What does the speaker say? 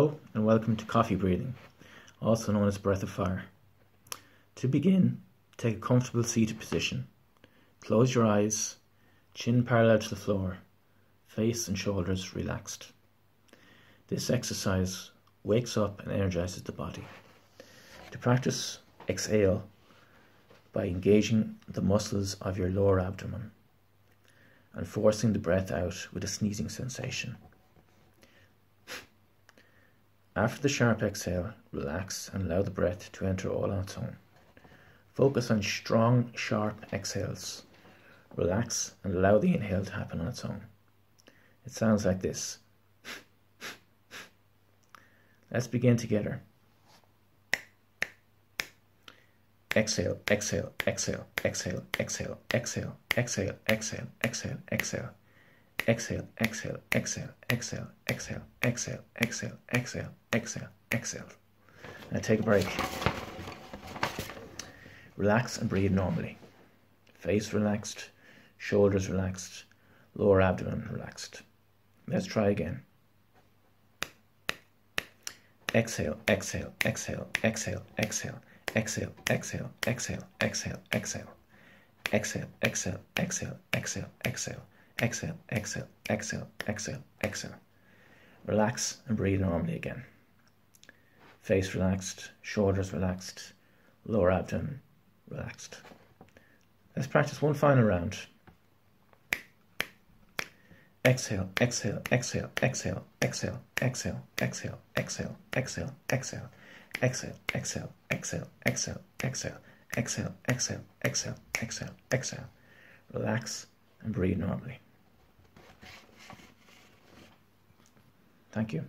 Hello and welcome to coffee breathing, also known as breath of fire. To begin, take a comfortable seated position. Close your eyes, chin parallel to the floor, face and shoulders relaxed. This exercise wakes up and energizes the body. To practice, exhale by engaging the muscles of your lower abdomen and forcing the breath out with a sneezing sensation. After the sharp exhale, relax and allow the breath to enter all on its own. Focus on strong, sharp exhales. Relax and allow the inhale to happen on its own. It sounds like this. Let's begin together. Exhale, exhale, exhale, exhale, exhale, exhale, exhale, exhale, exhale, exhale. Exhale, exhale, exhale, exhale, exhale, exhale, exhale, exhale, exhale, exhale. Now take a break. Relax and breathe normally. Face relaxed, shoulders relaxed, lower abdomen relaxed. Let's try again. Exhale, exhale, exhale, exhale, exhale, exhale, exhale, exhale, exhale, exhale. Exhale, exhale, exhale, exhale, exhale. Exhale, exhale, exhale, exhale, exhale. Relax and breathe normally again. Face relaxed, shoulders relaxed, lower abdomen relaxed. Let's practice one final round. Exhale, exhale, exhale, exhale, exhale, exhale, exhale, exhale, exhale, exhale, exhale, exhale, exhale, exhale, exhale, exhale, exhale, exhale, exhale, exhale. Relax and breathe normally. Thank you.